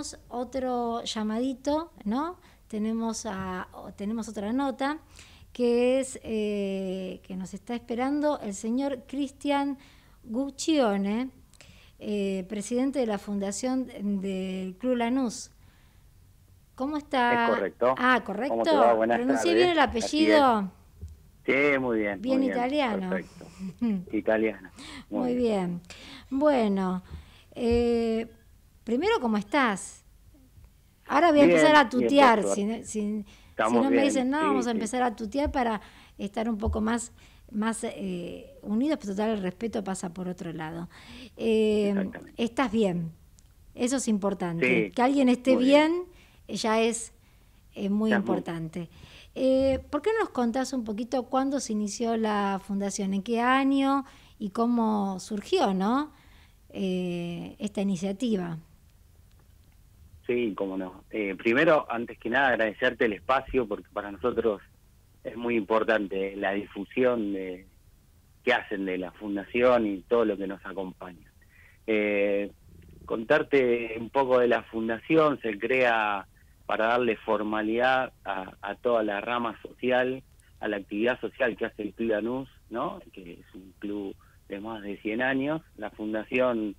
tenemos otro llamadito, ¿no? Tenemos, a, tenemos otra nota que es eh, que nos está esperando el señor Cristian Guccione, eh, presidente de la Fundación del Club Lanús. ¿Cómo está? Es correcto. Ah, correcto. ¿Pronuncié bien el apellido? Sí, muy bien. Bien italiano. Perfecto. italiano. Muy, bien. Bueno, eh, primero, ¿cómo estás? Ahora voy a empezar a tutear. si, no me dicen nada, vamos a empezar a tutear para estar un poco más más eh, unidos, pero total el respeto pasa por otro lado. Eh, estás bien, eso es importante. que alguien esté bien, ya es muy importante. Eh, ¿Por qué nos contás un poquito cuándo se inició la fundación, en qué año y cómo surgió ¿no? Esta iniciativa? Sí, cómo no. Eh, primero, antes que nada, agradecerte el espacio porque para nosotros es muy importante la difusión de, que hacen de la fundación y todo lo que nos acompaña. contarte un poco de la fundación, se crea para darle formalidad a, toda la rama social, a la actividad social que hace el Club Lanús, ¿no? que es un club de más de 100 años. La fundación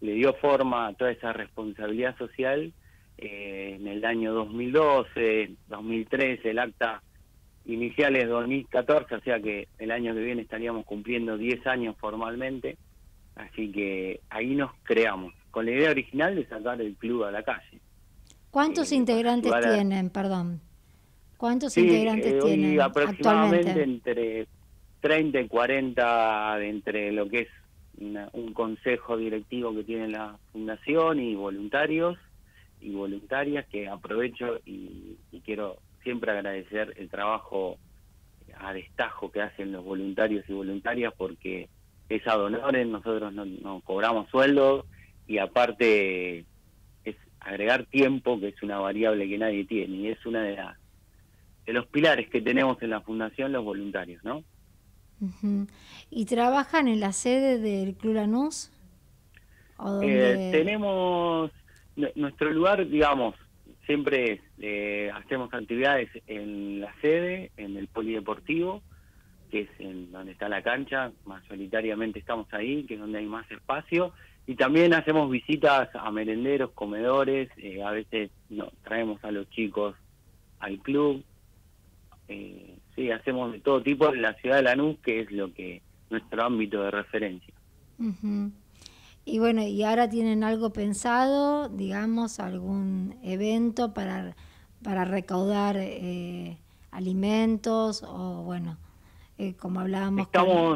le dio forma a toda esa responsabilidad social eh, en el año 2012, 2013, el acta inicial es 2014, o sea que el año que viene estaríamos cumpliendo 10 años formalmente, así que ahí nos creamos, con la idea original de sacar el club a la calle. ¿Cuántos integrantes tienen, perdón? ¿Cuántos integrantes eh, tienen aproximadamente entre 30 y 40 entre lo que es un consejo directivo que tiene la fundación y voluntarios y voluntarias que aprovecho y, quiero siempre agradecer el trabajo a destajo que hacen los voluntarios y voluntarias porque es ad honorem, nosotros no, no cobramos sueldo y aparte agregar tiempo, que es una variable que nadie tiene, y es una de, las de los pilares que tenemos en la Fundación los voluntarios, ¿no? ¿Y trabajan en la sede del Club Lanús? Eh, tenemos nuestro lugar, digamos, siempre eh, hacemos actividades en la sede, en el polideportivo, que es en donde está la cancha, mayoritariamente estamos ahí, que es donde hay más espacio, y también hacemos visitas a merenderos, comedores, eh, a veces no, traemos a los chicos al club. Eh, sí, hacemos de todo tipo en la ciudad de Lanús, que es lo que nuestro ámbito de referencia. Y bueno, ¿y ahora tienen algo pensado, digamos, algún evento para, para recaudar eh, alimentos o bueno, eh, como hablábamos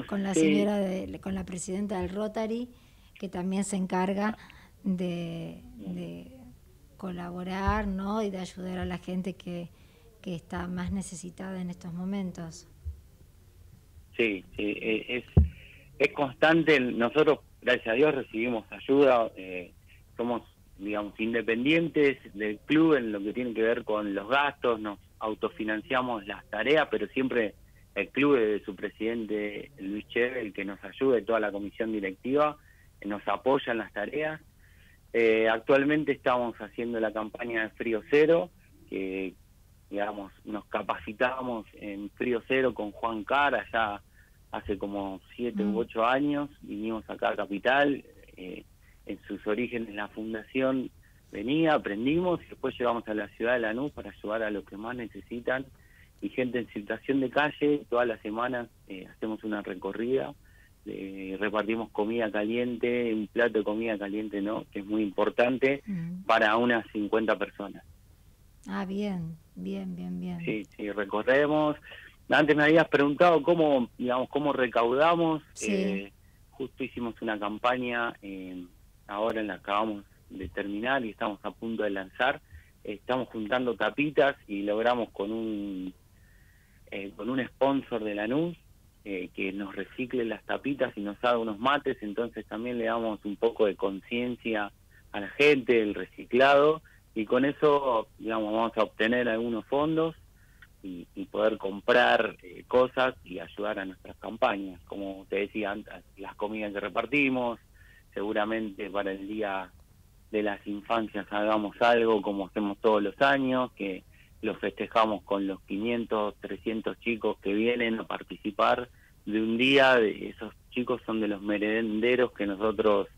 con, la señora, de, con la presidenta del Rotary? que también se encarga de, colaborar ¿no? y de ayudar a la gente que, está más necesitada en estos momentos. Sí, sí e, es, es constante. Nosotros, gracias a Dios, recibimos ayuda. Eh, somos, digamos, independientes del club en lo que tiene que ver con los gastos, nos autofinanciamos las tareas, pero siempre el club de su presidente Luis Cheve, el que nos ayude, toda la comisión directiva, nos apoyan las tareas. Eh, actualmente estamos haciendo la campaña de Frío Cero, que digamos nos capacitamos en Frío Cero con Juan Cara ya hace como siete u mm. ocho años, vinimos acá a Capital, eh, en sus orígenes la fundación venía, aprendimos y después llevamos a la ciudad de Lanús para ayudar a los que más necesitan y gente en situación de calle, todas las semanas eh, hacemos una recorrida eh, repartimos comida caliente, un plato de comida caliente, ¿no? Que es muy importante mm. para unas 50 personas. Ah, bien, bien, bien, bien. Sí, sí, recorremos. Antes me habías preguntado cómo, digamos, cómo recaudamos. Eh, justo hicimos una campaña, eh, ahora la acabamos de terminar y estamos a punto de lanzar. estamos juntando tapitas y logramos con un con un sponsor de la NUS eh, que nos recicle las tapitas y nos haga unos mates, entonces también le damos un poco de conciencia a la gente del reciclado y con eso, digamos, vamos a obtener algunos fondos y, poder comprar eh, cosas y ayudar a nuestras campañas, como te decía antes, las comidas que repartimos, seguramente para el día de las infancias hagamos algo como hacemos todos los años, que los festejamos con los 500, 300 chicos que vienen a participar de un día, esos chicos son de los merenderos que nosotros,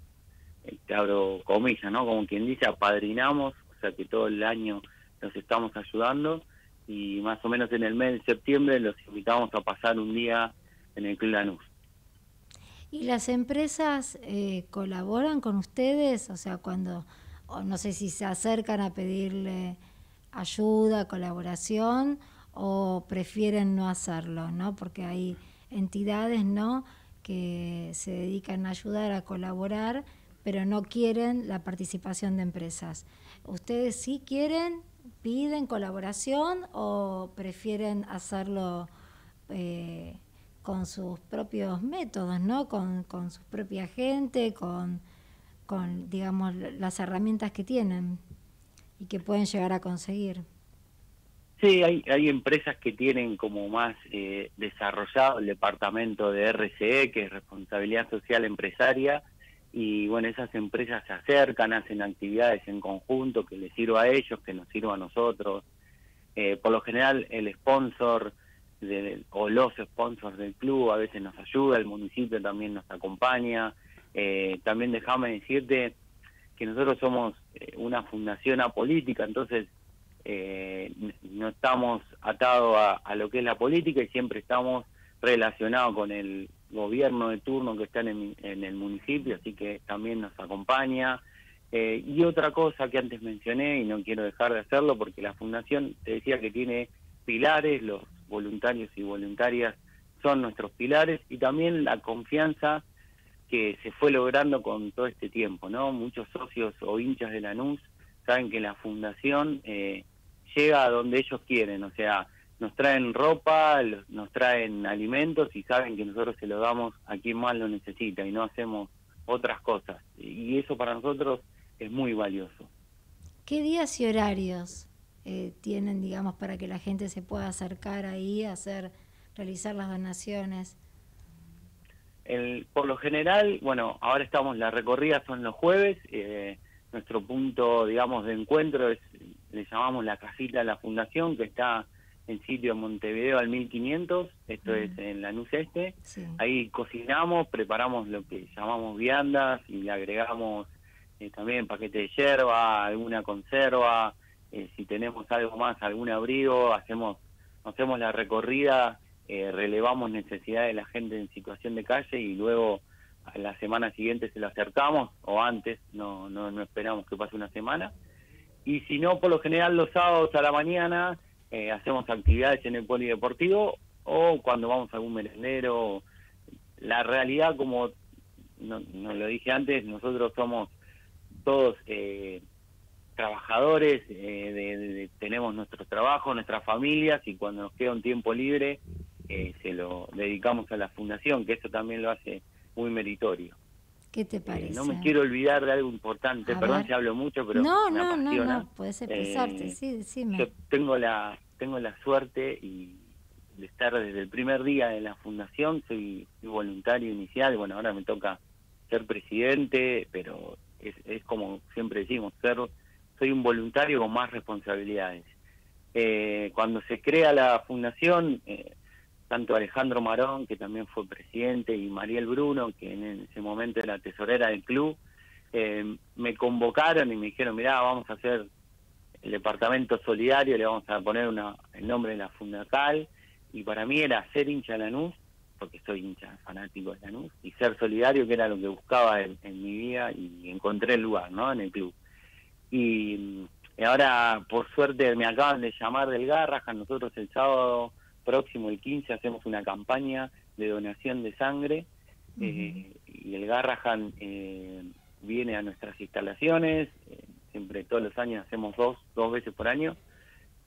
eh, te abro comillas, ¿no? Como quien dice, apadrinamos, o sea que todo el año los estamos ayudando y más o menos en el mes de septiembre los invitamos a pasar un día en el Club Lanús. ¿Y las empresas eh, colaboran con ustedes? O sea, cuando, no sé si se acercan a pedirle ayuda, colaboración, o prefieren no hacerlo, ¿no? Porque hay entidades, ¿no? que se dedican a ayudar, a colaborar, pero no quieren la participación de empresas. ¿Ustedes sí quieren, piden colaboración o prefieren hacerlo eh, con sus propios métodos, ¿no? Con, con su propia gente, con, con, digamos, las herramientas que tienen y que pueden llegar a conseguir. Sí, hay, hay empresas que tienen como más eh, desarrollado el departamento de RCE, que es Responsabilidad Social Empresaria, y bueno, esas empresas se acercan, hacen actividades en conjunto que les sirva a ellos, que nos sirva a nosotros. Eh, por lo general, el sponsor o los sponsors del club a veces nos ayuda, el municipio también nos acompaña. Eh, también déjame decirte que nosotros somos eh, una fundación apolítica, entonces eh, no estamos atados a, lo que es la política y siempre estamos relacionados con el gobierno de turno que está en, el municipio, así que también nos acompaña. y otra cosa que antes mencioné y no quiero dejar de hacerlo porque la fundación te decía que tiene pilares, los voluntarios y voluntarias son nuestros pilares y también la confianza que se fue logrando con todo este tiempo, ¿no? Muchos socios o hinchas de la NUS saben que la fundación eh, llega a donde ellos quieren, o sea, nos traen ropa, nos traen alimentos y saben que nosotros se lo damos a quien más lo necesita y no hacemos otras cosas. Y eso para nosotros es muy valioso. ¿Qué días y horarios eh, tienen, digamos, para que la gente se pueda acercar ahí a hacer, realizar las donaciones? El, por lo general, bueno, ahora estamos, la recorrida son los jueves, eh, nuestro punto, digamos, de encuentro es, le llamamos la casita de la fundación, que está en sitio Montevideo al 1500, esto es en la Este. Ahí cocinamos, preparamos lo que llamamos viandas y le agregamos eh, también paquete de hierba, alguna conserva, eh, si tenemos algo más, algún abrigo, hacemos, hacemos la recorrida, eh, relevamos necesidades de la gente en situación de calle y luego a la semana siguiente se lo acercamos o antes, no, no, no esperamos que pase una semana. Y si no, por lo general los sábados a la mañana eh, hacemos actividades en el polideportivo o cuando vamos a algún merendero. La realidad, como no, lo dije antes, nosotros somos todos eh, trabajadores, eh, tenemos nuestro trabajo, nuestras familias y cuando nos queda un tiempo libre eh, se lo dedicamos a la fundación, que eso también lo hace muy meritorio. ¿Qué te eh, parece? no me quiero olvidar de algo importante, perdón si hablo mucho, pero no, no, no, no, puedes expresarte, sí, decime. Yo tengo la, tengo la suerte y de estar desde el primer día de la fundación, soy voluntario inicial, bueno, ahora me toca ser presidente, pero es, es como siempre decimos, ser soy un voluntario con más responsabilidades. Eh, cuando se crea la fundación, eh, tanto Alejandro Marón, que también fue presidente, y Mariel Bruno, que en ese momento era tesorera del club, eh, me convocaron y me dijeron, mirá, vamos a hacer el departamento solidario, le vamos a poner una, el nombre de la fundacal, y para mí era ser hincha Lanús, porque soy hincha fanático de Lanús, y ser solidario, que era lo que buscaba en, en mi vida, y encontré el lugar, ¿no?, en el club. Y, ahora, por suerte, me acaban de llamar del Garrahan. Nosotros el sábado próximo, el 15, hacemos una campaña de donación de sangre. Eh, y el Garrahan eh, viene a nuestras instalaciones. Eh, siempre, todos los años, hacemos dos, dos veces por año.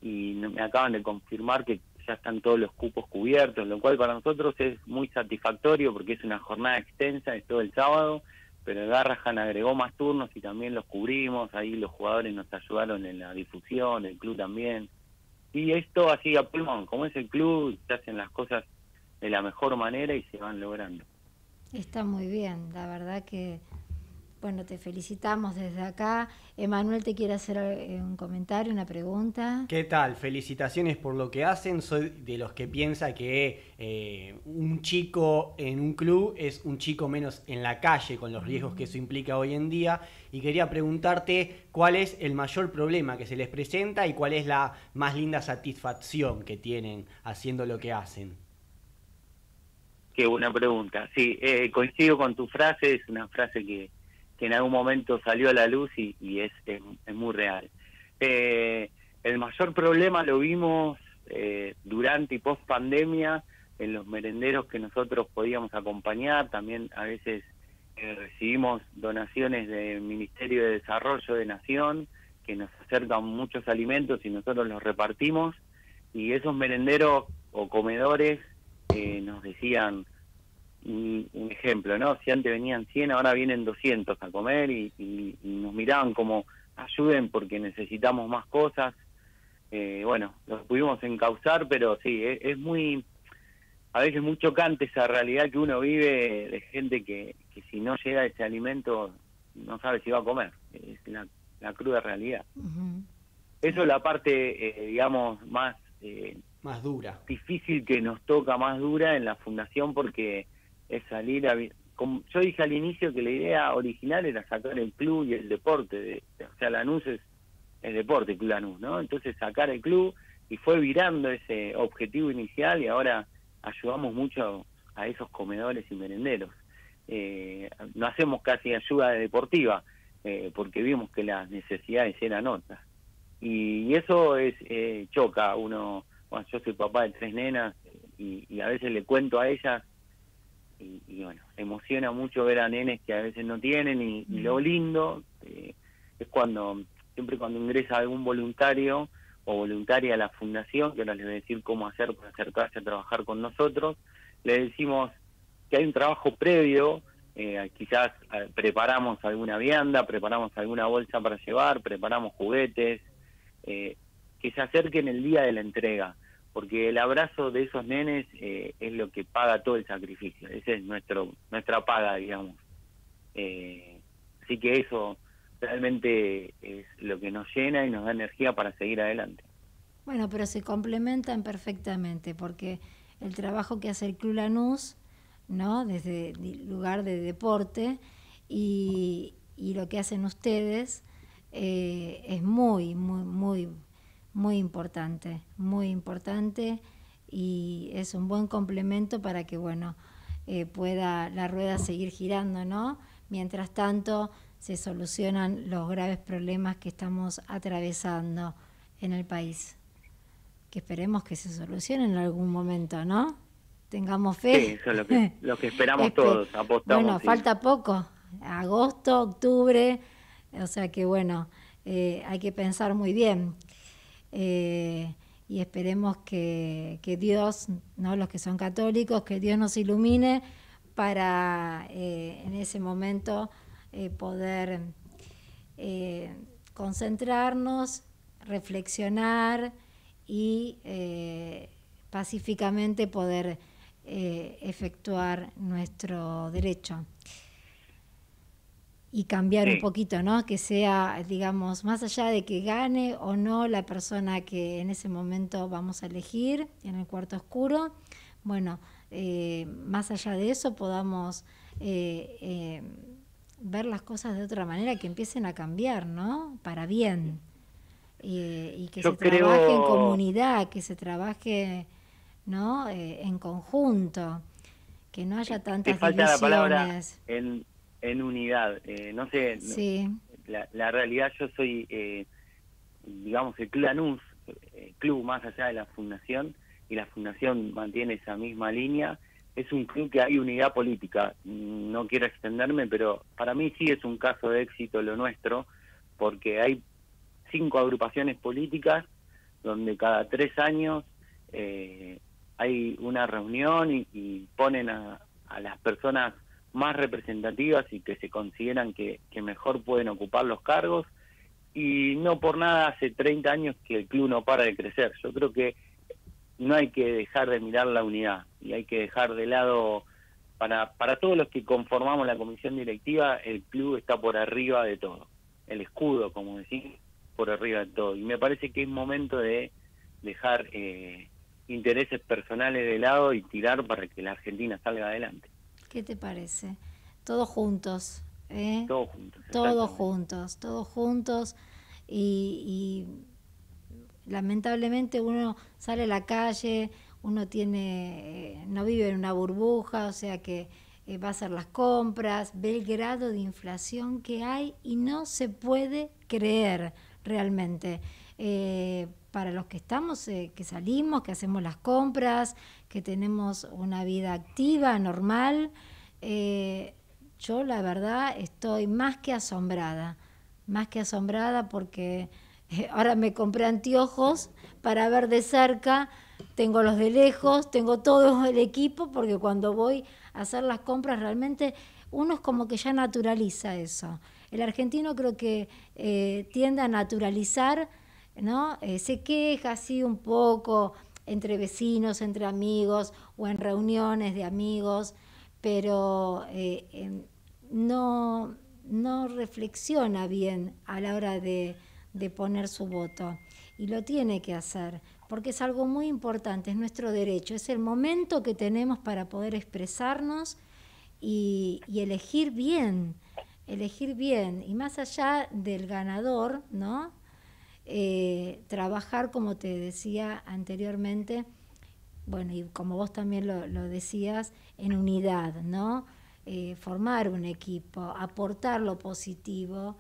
Y me acaban de confirmar que ya están todos los cupos cubiertos, lo cual para nosotros es muy satisfactorio porque es una jornada extensa, es todo el sábado pero el Garrahan agregó más turnos y también los cubrimos, ahí los jugadores nos ayudaron en la difusión, el club también. Y esto así a pulmón, como es el club, se hacen las cosas de la mejor manera y se van logrando. Está muy bien, la verdad que bueno, te felicitamos desde acá. Emanuel te quiere hacer eh, un comentario, una pregunta. ¿Qué tal? Felicitaciones por lo que hacen. Soy de los que piensa que eh, un chico en un club es un chico menos en la calle, con los riesgos que eso implica hoy en día. Y quería preguntarte cuál es el mayor problema que se les presenta y cuál es la más linda satisfacción que tienen haciendo lo que hacen. Qué buena pregunta. Sí, eh, coincido con tu frase, es una frase que que en algún momento salió a la luz y, es, es, muy real. Eh, el mayor problema lo vimos eh, durante y post pandemia en los merenderos que nosotros podíamos acompañar, también a veces eh, recibimos donaciones del Ministerio de Desarrollo de Nación que nos acercan muchos alimentos y nosotros los repartimos y esos merenderos o comedores nos decían un, ejemplo, ¿no? Si antes venían 100, ahora vienen 200 a comer y, nos miraban como ayuden porque necesitamos más cosas. Eh, bueno, los pudimos encauzar, pero sí, es, muy, a veces muy chocante esa realidad que uno vive de gente que, que si no llega ese alimento no sabe si va a comer. Es la, cruda realidad. Eso es la parte, eh, digamos, más... Eh, más dura. Difícil que nos toca, más dura en la fundación porque es salir a... Como yo dije al inicio que la idea original era sacar el club y el deporte, de, o sea, Lanús es el deporte, Club Lanús, ¿no? Entonces sacar el club y fue virando ese objetivo inicial y ahora ayudamos mucho a esos comedores y merenderos. Eh, no hacemos casi ayuda deportiva eh, porque vimos que las necesidades eran otras. Y, eso es eh, choca uno, yo soy papá de tres nenas y, y a veces le cuento a ellas y, bueno, emociona mucho ver a nenes que a veces no tienen y, lo lindo eh, es cuando, siempre cuando ingresa algún voluntario o voluntaria a la fundación, que ahora les voy a decir cómo hacer para acercarse a trabajar con nosotros, le decimos que hay un trabajo previo, eh, quizás eh, preparamos alguna vianda, preparamos alguna bolsa para llevar, preparamos juguetes, que se acerquen el día de la entrega porque el abrazo de esos nenes eh, es lo que paga todo el sacrificio, esa es nuestro nuestra paga, digamos. Eh, así que eso realmente es lo que nos llena y nos da energía para seguir adelante. Bueno, pero se complementan perfectamente, porque el trabajo que hace el Club Lanús, ¿no? desde lugar de deporte, y, y lo que hacen ustedes eh, es muy, muy, muy muy importante, muy importante y es un buen complemento para que, bueno, eh, pueda la rueda seguir girando, ¿no? Mientras tanto, se solucionan los graves problemas que estamos atravesando en el país. Que esperemos que se solucionen en algún momento, ¿no? Tengamos fe. Sí, eso es lo que, lo que esperamos todos, apostamos. Bueno, falta poco, agosto, octubre, o sea que bueno, eh, hay que pensar muy bien. Eh, y esperemos que, Dios, ¿no? los que son católicos, que Dios nos ilumine para eh, en ese momento eh, poder concentrarnos, reflexionar y pacíficamente poder efectuar nuestro derecho y cambiar un poquito, ¿no? Que sea, digamos, más allá de que gane o no la persona que en ese momento vamos a elegir en el cuarto oscuro, bueno, eh, más allá de eso podamos eh, eh, ver las cosas de otra manera, que empiecen a cambiar, ¿no? Para bien. y que se trabaje en comunidad, que se trabaje, ¿no? en conjunto, que no haya tantas divisiones en unidad. Eh, no sé, la, realidad yo soy, eh, digamos, el Club eh, club más allá de la fundación, y la fundación mantiene esa misma línea. Es un club que hay unidad política. No quiero extenderme, pero para mí sí es un caso de éxito lo nuestro, porque hay cinco agrupaciones políticas donde cada tres años hay una reunión y, ponen a, a las personas más representativas y que se consideran que, mejor pueden ocupar los cargos. Y no por nada hace 30 años que el club no para de crecer. Yo creo que no hay que dejar de mirar la unidad y hay que dejar de lado para, para todos los que conformamos la comisión directiva, el club está por arriba de todo. El escudo, como decís, por arriba de todo. Y me parece que es momento de dejar eh, intereses personales de lado y tirar para que la Argentina salga adelante. ¿Qué te parece? Todos juntos. ¿eh? Todos juntos. Todos juntos, todos juntos. y lamentablemente uno sale a la calle, uno tiene, eh, no vive en una burbuja, o sea que eh, va a hacer las compras, ve el grado de inflación que hay y no se puede creer realmente. Eh, para los que estamos, que salimos, que hacemos las compras, que tenemos una vida activa, normal, yo la verdad estoy más que asombrada, más que asombrada porque ahora me compré anteojos para ver de cerca tengo los de lejos, tengo todo el equipo, porque cuando voy a hacer las compras realmente uno es como que ya naturaliza eso. El argentino creo que eh, tiende a naturalizar, ¿no? Eh, se queja así un poco entre vecinos, entre amigos o en reuniones de amigos, pero eh, no, no reflexiona bien a la hora de, de poner su voto. Y lo tiene que hacer porque es algo muy importante, es nuestro derecho, es el momento que tenemos para poder expresarnos y, elegir bien, elegir bien, y más allá del ganador, ¿no? Eh, trabajar, como te decía anteriormente, bueno, y como vos también lo, decías, en unidad, ¿no? Eh, formar un equipo, aportar lo positivo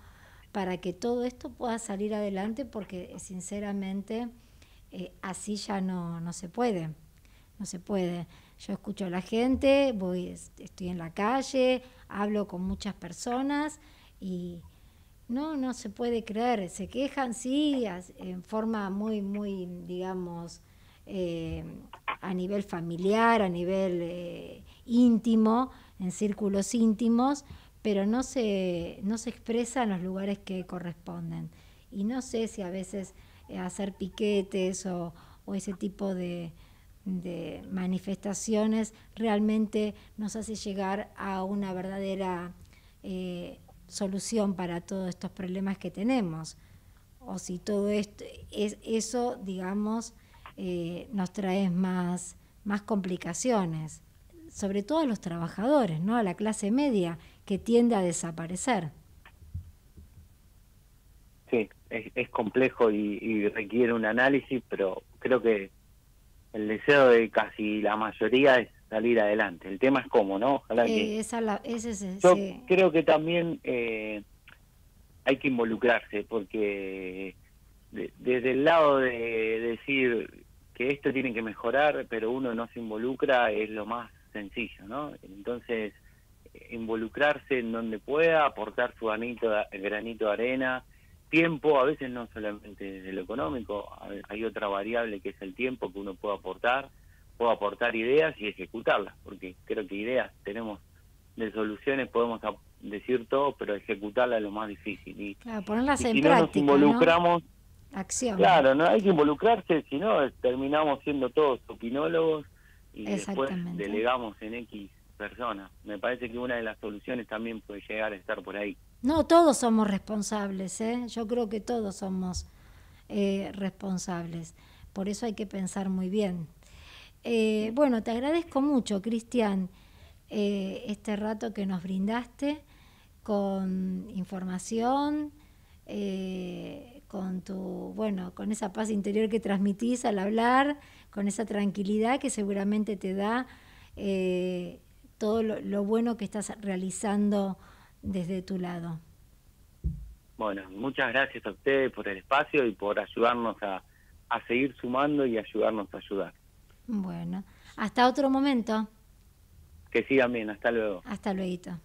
para que todo esto pueda salir adelante, porque sinceramente eh, así ya no, no se puede, no se puede. Yo escucho a la gente, voy, estoy en la calle, hablo con muchas personas y no, no se puede creer, se quejan, sí, en forma muy, muy, digamos, eh, a nivel familiar, a nivel eh, íntimo, en círculos íntimos, pero no se, no se expresa en los lugares que corresponden. Y no sé si a veces eh, hacer piquetes o, ese tipo de, manifestaciones realmente nos hace llegar a una verdadera solución para todos estos problemas que tenemos. O si todo esto es eso, digamos, eh, nos trae más, más complicaciones, sobre todo a los trabajadores, ¿no? a la clase media, que tiende a desaparecer. Sí, es, complejo y, requiere un análisis, pero creo que el deseo de casi la mayoría es salir adelante. El tema es cómo, ¿no? Ojalá que... Yo creo que también eh, hay que involucrarse, porque desde el lado de decir que esto tiene que mejorar, pero uno no se involucra, es lo más sencillo, ¿no? Entonces, involucrarse en donde pueda, aportar su granito, granito de arena, tiempo, a veces no solamente desde lo económico, hay otra variable que es el tiempo que uno puede aportar, puede aportar ideas y ejecutarlas, porque creo que ideas tenemos de soluciones, podemos decir todo, pero ejecutarlas es lo más difícil. Y, ponerlas en si práctica, no nos involucramos, Acción. Claro, no hay que involucrarse, si no terminamos siendo todos opinólogos y después delegamos en X personas. Me parece que una de las soluciones también puede llegar a estar por ahí. No, todos somos responsables, ¿eh? yo creo que todos somos eh, responsables. Por eso hay que pensar muy bien. Eh, bueno, te agradezco mucho, Cristian, eh, este rato que nos brindaste con información, con tu, bueno, con esa paz interior que transmitís al hablar, con esa tranquilidad que seguramente te da todo lo bueno que estás realizando desde tu lado. Bueno, muchas gracias a ustedes por el espacio y por ayudarnos a, a seguir sumando y ayudarnos a ayudar. Bueno, hasta otro momento. Que sigan bien, hasta luego. Hasta luego.